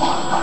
Thank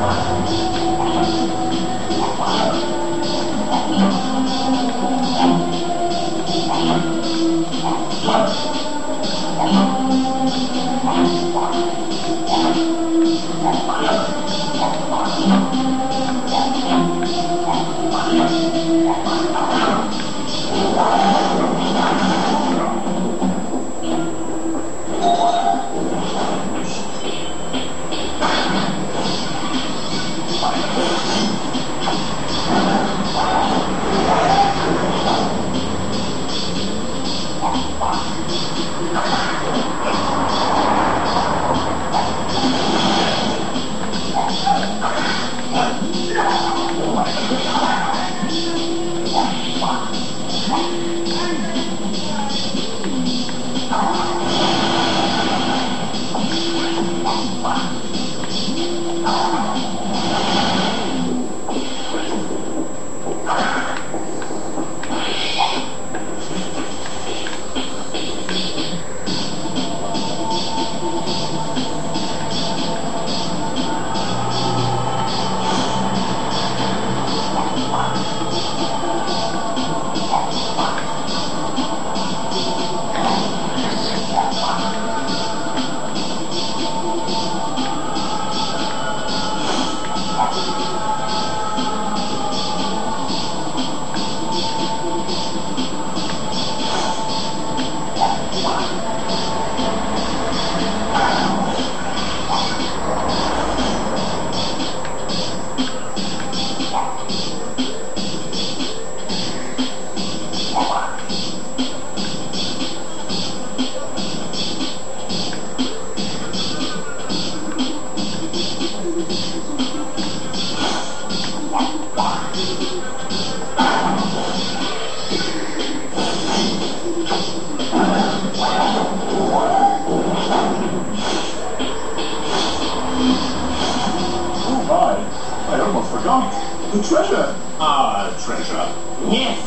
you. 好吧。Treasure. Our treasure. Yes,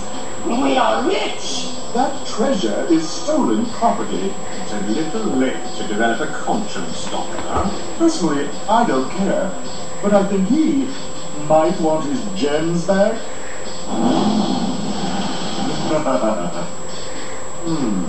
we are rich. That treasure is stolen property. It's a little late to develop a conscience, Doctor. Personally, I don't care. But I think he might want his gems back. hmm.